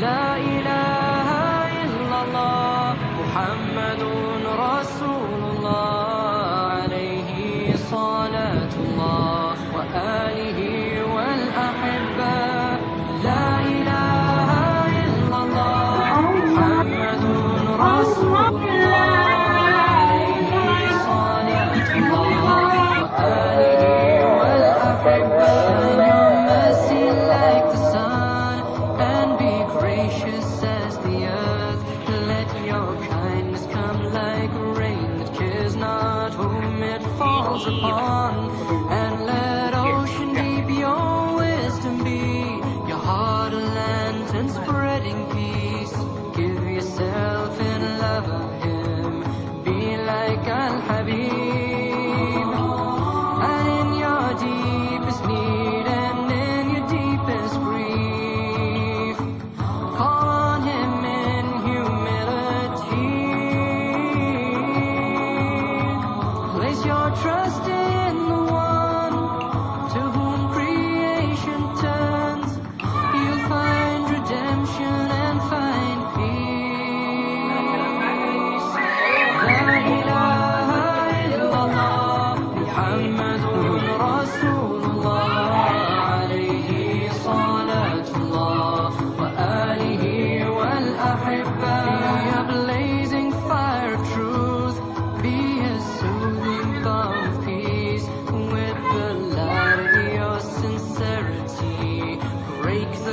لا إله إلا الله محمد رسول whom it falls upon.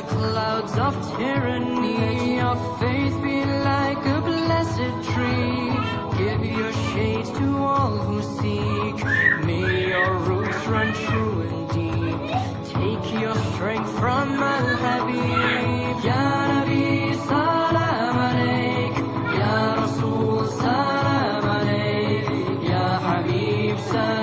clouds of tyranny. Your faith be like a blessed tree. Give your shade to all who seek. May your roots run true and deep. Take your strength from Al-Habib. Ya Rabbi, salam alaik. Ya Rasul, salam alaik. Ya Habib, salam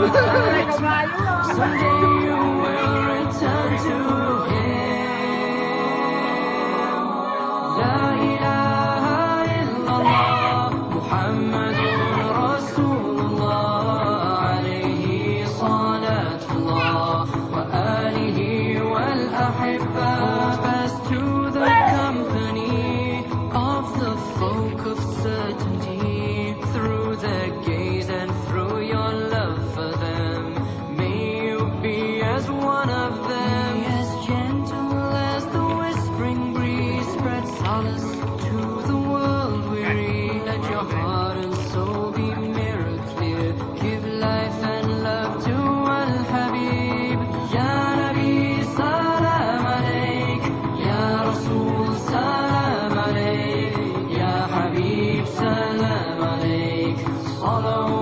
Someday you will return to him. La, la. one of them. As gentle as the whispering breeze spreads solace to the world weary. Let your heart and soul be mirror clear. Give life and love to Al Habib. Ya Nabi, salam alaik. Ya Rasul, salam alaik. Ya Habib, salam alaik. Salawat